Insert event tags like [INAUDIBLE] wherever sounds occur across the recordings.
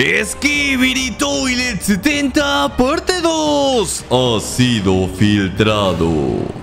Skibidi Toilet 70 parte 2 ha sido filtrado.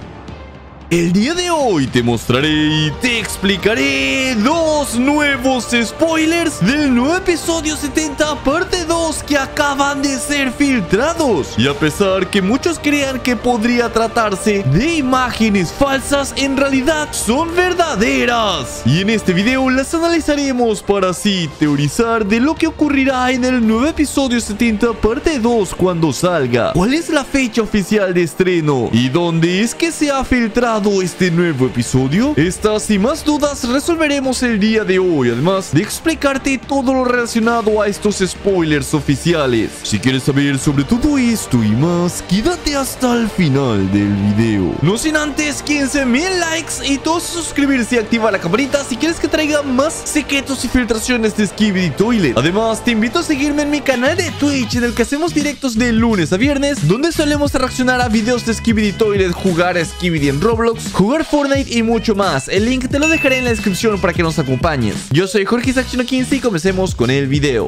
El día de hoy te mostraré y te explicaré dos nuevos spoilers del nuevo episodio 70 parte 2 que acaban de ser filtrados. Y a pesar que muchos crean que podría tratarse de imágenes falsas, en realidad son verdaderas. Y en este video las analizaremos para así teorizar de lo que ocurrirá en el nuevo episodio 70 parte 2 cuando salga. ¿Cuál es la fecha oficial de estreno? ¿Y dónde es que se ha filtrado? Este nuevo episodio? Estas y más dudas resolveremos el día de hoy, además de explicarte todo lo relacionado a estos spoilers oficiales. Si quieres saber sobre todo esto y más, quédate hasta el final del video. No sin antes 15 mil likes y todos suscribirse y activar la campanita si quieres que traiga más secretos y filtraciones de Skibidi Toilet. Además, te invito a seguirme en mi canal de Twitch en el que hacemos directos de lunes a viernes, donde solemos reaccionar a videos de Skibidi Toilet, jugar a Skibidi en Roblox jugar Fortnite y mucho más. El link te lo dejaré en la descripción para que nos acompañes. Yo soy Jorge Saxino 15 y comencemos con el video.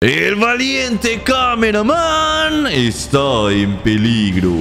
El valiente cameraman está en peligro.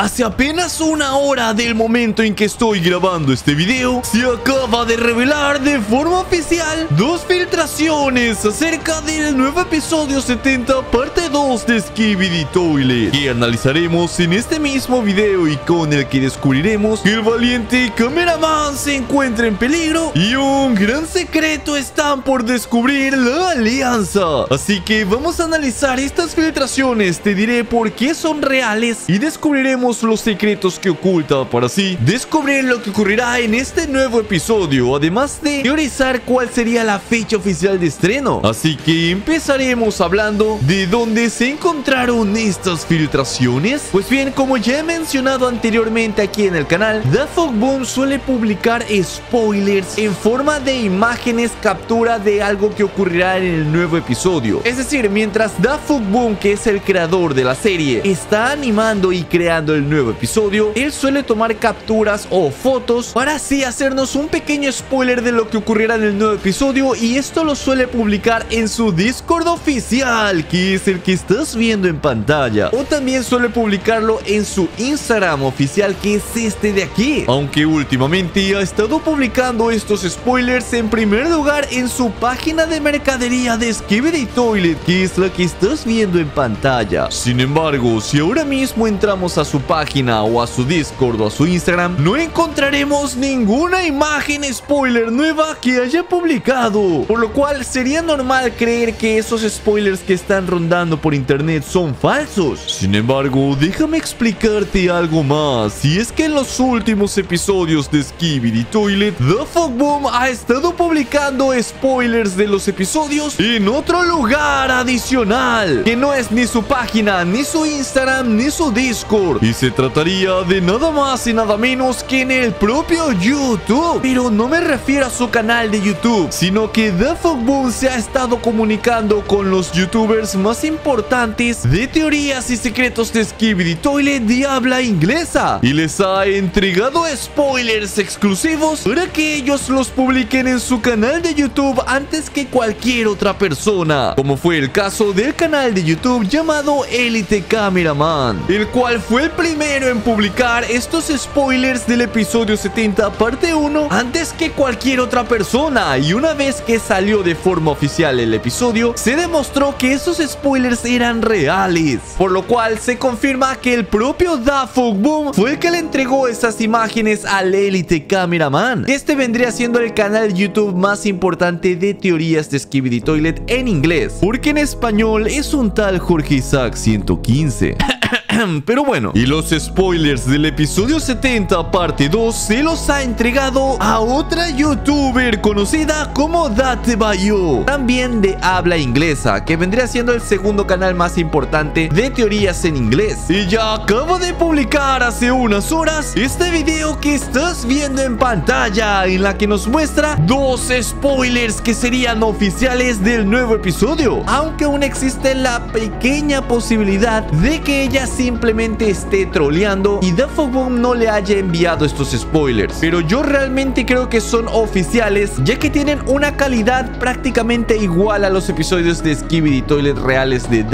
Hace apenas una hora del momento en que estoy grabando este video, se acaba de revelar de forma oficial dos filtraciones acerca del nuevo episodio 70 parte 2 de Skibidi Toilet que analizaremos en este mismo video y con el que descubriremos que el valiente cameraman se encuentra en peligro y un gran secreto están por descubrir la alianza. Así que vamos a analizar estas filtraciones, te diré por qué son reales y descubriremos los secretos que oculta para así descubrir lo que ocurrirá en este nuevo episodio, además de teorizar cuál sería la fecha oficial de estreno. Así que empezaremos hablando de dónde se encontraron estas filtraciones. Pues bien, como ya he mencionado anteriormente aquí en el canal, Boom suele publicar spoilers en forma de imágenes captura de algo que ocurrirá en el nuevo episodio. Es decir, mientras Boom, que es el creador de la serie, está animando y creando el nuevo episodio, él suele tomar capturas o fotos para así hacernos un pequeño spoiler de lo que ocurrirá en el nuevo episodio y esto lo suele publicar en su Discord oficial, que es el que estás viendo en pantalla. O también suele publicarlo en su Instagram oficial, que es este de aquí. Aunque últimamente ha estado publicando estos spoilers en primer lugar en su página de mercadería de Skibidi Toilet, que es la que estás viendo en pantalla. Sin embargo, si ahora mismo entramos a su página o a su Discord o a su Instagram, no encontraremos ninguna imagen spoiler nueva que haya publicado. Por lo cual sería normal creer que esos spoilers que están rondando por internet son falsos. Sin embargo, déjame explicarte algo más. Y es que en los últimos episodios de Skibidi Toilet, The Fogboom ha estado publicando spoilers de los episodios en otro lugar adicional, que no es ni su página, ni su Instagram, ni su Discord. Y se trataría de nada más y nada menos que en el propio YouTube. Pero no me refiero a su canal de YouTube, sino que The Fogboom se ha estado comunicando con los youtubers más importantes de teorías y secretos de Skibidi Toilet de habla inglesa. Y les ha entregado spoilers exclusivos para que ellos los publiquen en su canal de YouTube antes que cualquier otra persona. Como fue el caso del canal de YouTube llamado Elite Cameraman, el cual fue el primero en publicar estos spoilers del episodio 70 parte 1 antes que cualquier otra persona. Y una vez que salió de forma oficial el episodio se demostró que esos spoilers eran reales por lo cual se confirma que el propio Dafug Boom fue el que le entregó esas imágenes al Elite Cameraman. Este vendría siendo el canal YouTube más importante de teorías de Skibidi Toilet en inglés porque en español es un tal Jorge Isaac 115 [LAUGHS] [CLEARS THROAT] Pero bueno, y los spoilers del episodio 70 parte 2 se los ha entregado a otra youtuber conocida como Date Bayo, también de habla inglesa, que vendría siendo el segundo canal más importante de teorías en inglés. Y ya acabo de publicar hace unas horas este video que estás viendo en pantalla, en la que nos muestra dos spoilers que serían oficiales del nuevo episodio, aunque aún existe la pequeña posibilidad de que ella sí simplemente esté troleando y Boom no le haya enviado estos spoilers. Pero yo realmente creo que son oficiales, ya que tienen una calidad prácticamente igual a los episodios de Skibidi Toilet reales de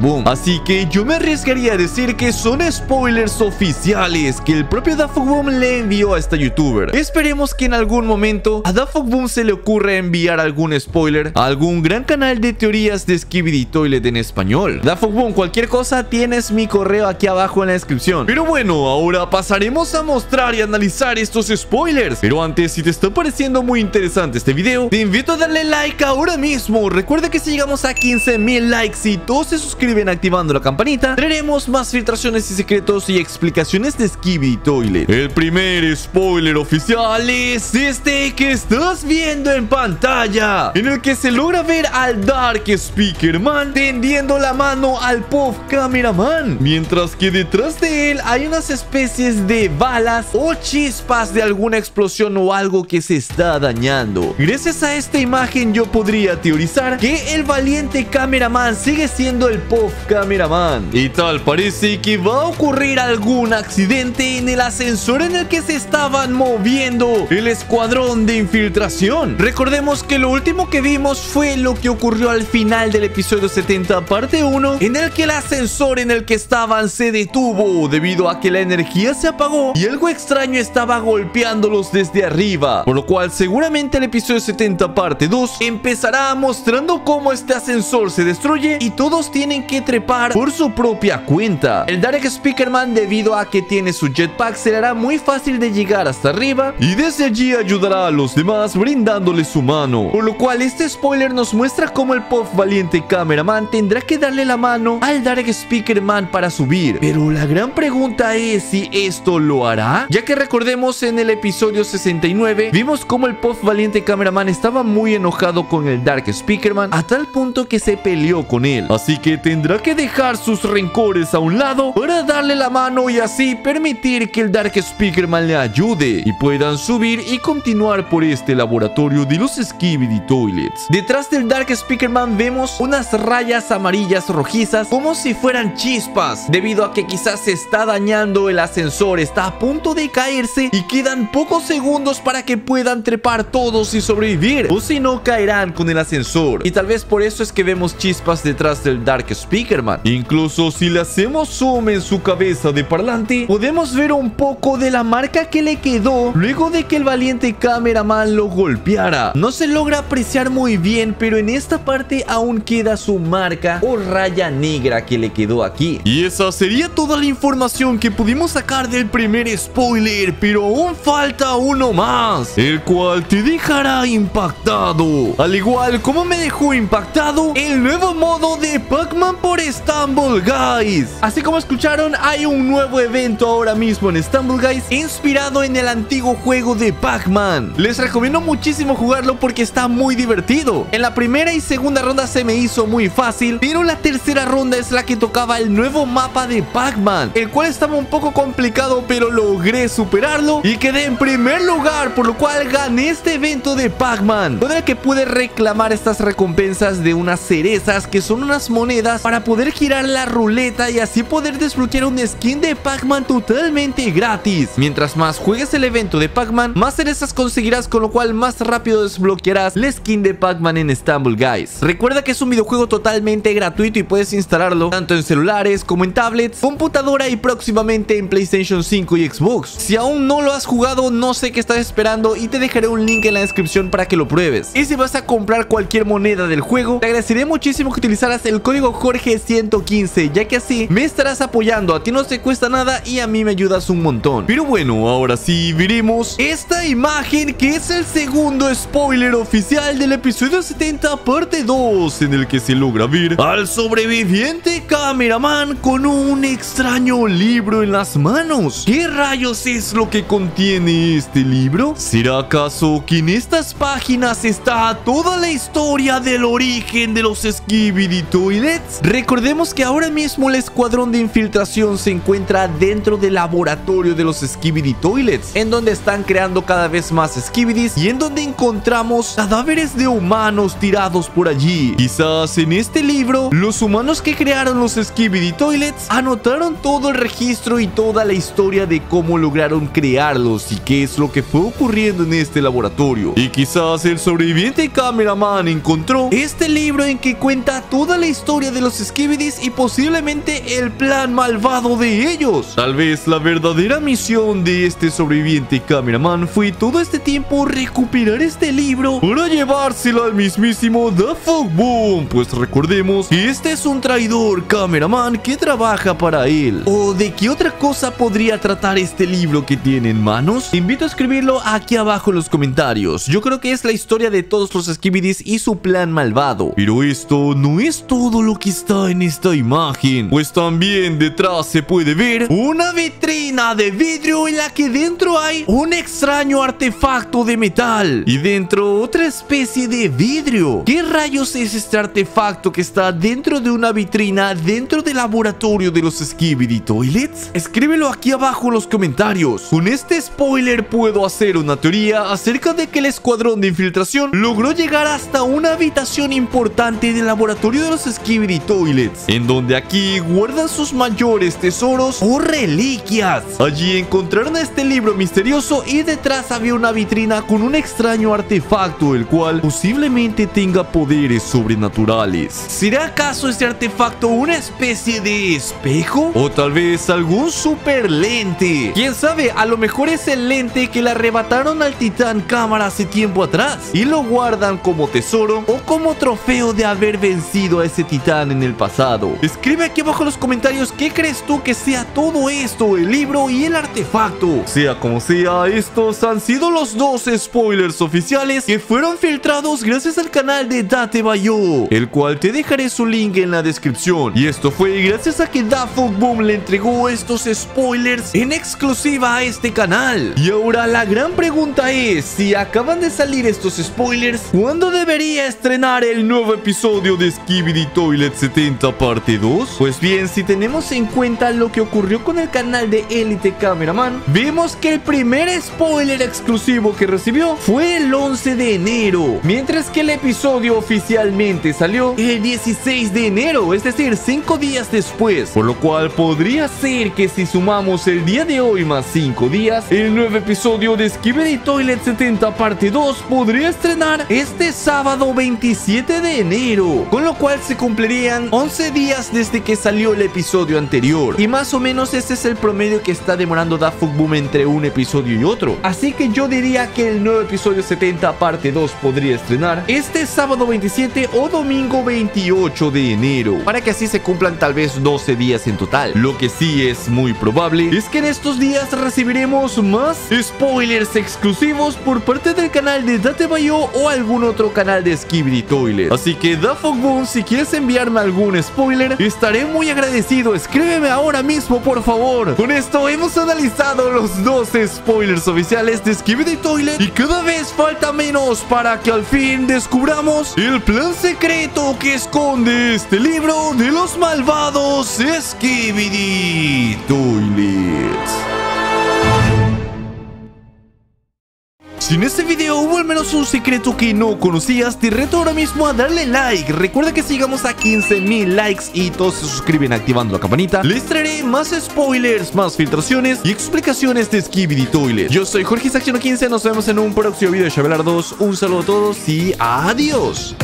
Boom. Así que yo me arriesgaría a decir que son spoilers oficiales que el propio Boom le envió a esta youtuber. Esperemos que en algún momento a Boom se le ocurra enviar algún spoiler a algún gran canal de teorías de Skibidi Toilet en español. Boom, cualquier cosa tienes mi correo aquí abajo en la descripción. Pero bueno, ahora pasaremos a mostrar y analizar estos spoilers. Pero antes, si te está pareciendo muy interesante este video, te invito a darle like ahora mismo. Recuerda que si llegamos a 15 mil likes y todos se suscriben activando la campanita, traeremos más filtraciones y secretos y explicaciones de Skibidi Toilet. El primer spoiler oficial es este que estás viendo en pantalla, en el que se logra ver al Dark Speakerman tendiendo la mano al Puff Cameraman, mientras que detrás de él hay unas especies de balas o chispas de alguna explosión o algo que se está dañando. Gracias a esta imagen yo podría teorizar que el valiente cameraman sigue siendo el Puff Cameraman. Y tal parece que va a ocurrir algún accidente en el ascensor en el que se estaban moviendo el escuadrón de infiltración. Recordemos que lo último que vimos fue lo que ocurrió al final del episodio 70 parte 1 en el que el ascensor en el que se detuvo debido a que la energía se apagó y algo extraño estaba golpeándolos desde arriba, por lo cual seguramente el episodio 70 parte 2 empezará mostrando cómo este ascensor se destruye y todos tienen que trepar por su propia cuenta. El Dark Speakerman debido a que tiene su jetpack se hará muy fácil de llegar hasta arriba y desde allí ayudará a los demás brindándole su mano, por lo cual este spoiler nos muestra cómo el Puff Valiente Cameraman tendrá que darle la mano al Dark Speakerman para pero la gran pregunta es si esto lo hará, ya que recordemos en el episodio 69 vimos cómo el Puff Valiente Cameraman estaba muy enojado con el Dark Speakerman a tal punto que se peleó con él, así que tendrá que dejar sus rencores a un lado para darle la mano y así permitir que el Dark Speakerman le ayude y puedan subir y continuar por este laboratorio de los Skibidi Toilets. Detrás del Dark Speakerman vemos unas rayas amarillas rojizas como si fueran chispas, debido a que quizás se está dañando el ascensor, está a punto de caerse y quedan pocos segundos para que puedan trepar todos y sobrevivir, o si no caerán con el ascensor. Y tal vez por eso es que vemos chispas detrás del Dark Speakerman. Incluso si le hacemos zoom en su cabeza de parlante, podemos ver un poco de la marca que le quedó luego de que el valiente cameraman lo golpeara. No se logra apreciar muy bien, pero en esta parte aún queda su marca o raya negra que le quedó aquí. Y esa sería toda la información que pudimos sacar del primer spoiler, pero aún falta uno más, el cual te dejará impactado. Al igual como me dejó impactado el nuevo modo de Pac-Man por Stumble Guys. Así como escucharon, hay un nuevo evento ahora mismo en Stumble Guys inspirado en el antiguo juego de Pac-Man. Les recomiendo muchísimo jugarlo porque está muy divertido. En la primera y segunda ronda se me hizo muy fácil, pero la tercera ronda es la que tocaba el nuevo mapa de Pac-Man, el cual estaba un poco complicado, pero logré superarlo y quedé en primer lugar, por lo cual gané este evento de Pac-Man, con el que pude reclamar estas recompensas de unas cerezas, que son unas monedas para poder girar la ruleta y así poder desbloquear un skin de Pac-Man totalmente gratis. Mientras más juegues el evento de Pac-Man, más cerezas conseguirás, con lo cual más rápido desbloquearás la skin de Pac-Man en Stumble Guys. Recuerda que es un videojuego totalmente gratuito y puedes instalarlo tanto en celulares como en tablets, computadora y próximamente en PlayStation 5 y Xbox. Si aún no lo has jugado, no sé qué estás esperando y te dejaré un link en la descripción para que lo pruebes. Y si vas a comprar cualquier moneda del juego, te agradecería muchísimo que utilizaras el código Jorge115, ya que así me estarás apoyando, a ti no te cuesta nada y a mí me ayudas un montón. Pero bueno, ahora sí veremos esta imagen que es el segundo spoiler oficial del episodio 70 parte 2, en el que se logra ver al sobreviviente cameraman con un extraño libro en las manos. ¿Qué rayos es lo que contiene este libro? ¿Será acaso que en estas páginas está toda la historia del origen de los Skibidi Toilets? Recordemos que ahora mismo el escuadrón de infiltración se encuentra dentro del laboratorio de los Skibidi Toilets, en donde están creando cada vez más Skibidis y en donde encontramos cadáveres de humanos tirados por allí. Quizás en este libro, los humanos que crearon los Skibidi Toilets Anotaron todo el registro y toda la historia de cómo lograron crearlos y qué es lo que fue ocurriendo en este laboratorio. Y quizás el sobreviviente cameraman encontró este libro en que cuenta toda la historia de los Skibidis y posiblemente el plan malvado de ellos. Tal vez la verdadera misión de este sobreviviente cameraman fue todo este tiempo recuperar este libro para llevárselo al mismísimo The Fog Boom. Pues recordemos que este es un traidor cameraman que trabaja para él. ¿O de qué otra cosa podría tratar este libro que tiene en manos? Invito a escribirlo aquí abajo en los comentarios. Yo creo que es la historia de todos los Skibidis y su plan malvado. Pero esto no es todo lo que está en esta imagen. Pues también detrás se puede ver una vitrina de vidrio en la que dentro hay un extraño artefacto de metal. Y dentro otra especie de vidrio. ¿Qué rayos es este artefacto que está dentro de una vitrina dentro del laboratorio de los Skibidi Toilets? Escríbelo aquí abajo en los comentarios. Con este spoiler puedo hacer una teoría acerca de que el escuadrón de infiltración logró llegar hasta una habitación importante del laboratorio de los Skibidi Toilets, en donde aquí guardan sus mayores tesoros o reliquias. Allí encontraron este libro misterioso y detrás había una vitrina con un extraño artefacto, el cual posiblemente tenga poderes sobrenaturales. ¿Será acaso este artefacto una especie de espejo? ¿O tal vez algún super lente? ¿Quién sabe? A lo mejor es el lente que le arrebataron al titán cámara hace tiempo atrás y lo guardan como tesoro o como trofeo de haber vencido a ese titán en el pasado. Escribe aquí abajo en los comentarios qué crees tú que sea todo esto, el libro y el artefacto. Sea como sea, estos han sido los dos spoilers oficiales que fueron filtrados gracias al canal de Date Bayo, el cual te dejaré su link en la descripción. Y esto fue gracias a que Dafog Boom le entregó estos spoilers en exclusiva a este canal. Y ahora la gran pregunta es, si acaban de salir estos spoilers, ¿cuándo debería estrenar el nuevo episodio de Skibidi Toilet 70 parte 2? Pues bien, si tenemos en cuenta lo que ocurrió con el canal de Elite Cameraman, vemos que el primer spoiler exclusivo que recibió fue el 11 de enero, mientras que el episodio oficialmente salió el 16 de enero, es decir, 5 días después, por lo cual podría ser que si sumamos el día de hoy más 5 días, el nuevo episodio de Skibidi Toilet 70 parte 2 podría estrenar este sábado 27 de enero, con lo cual se cumplirían 11 días desde que salió el episodio anterior. Y más o menos este es el promedio que está demorando Daft Boom entre un episodio y otro. Así que yo diría que el nuevo episodio 70 parte 2 podría estrenar este sábado 27 o domingo 28 de enero, para que así se cumplan tal vez 12 días en total. Lo que sí es muy probable es que en estos días recibiremos más spoilers exclusivos por parte del canal de Date Bayo o algún otro canal de Skibidi Toilet. Así que Boom, si quieres enviarme algún spoiler, estaré muy agradecido. Escríbeme ahora mismo, por favor. Con esto hemos analizado los 12 spoilers oficiales de Skibidi Toilet y cada vez falta menos para que al fin descubramos el plan secreto que esconde este libro de los malvados Skibidi Toilets. Si en este video hubo al menos un secreto que no conocías, te reto ahora mismo a darle like. Recuerda que si llegamos a 15.000 likes y todos se suscriben activando la campanita, les traeré más spoilers, más filtraciones y explicaciones de Skibidi Toilet. Yo soy Jorge 15 nos vemos en un próximo video de Chavelar 2. Un saludo a todos y adiós.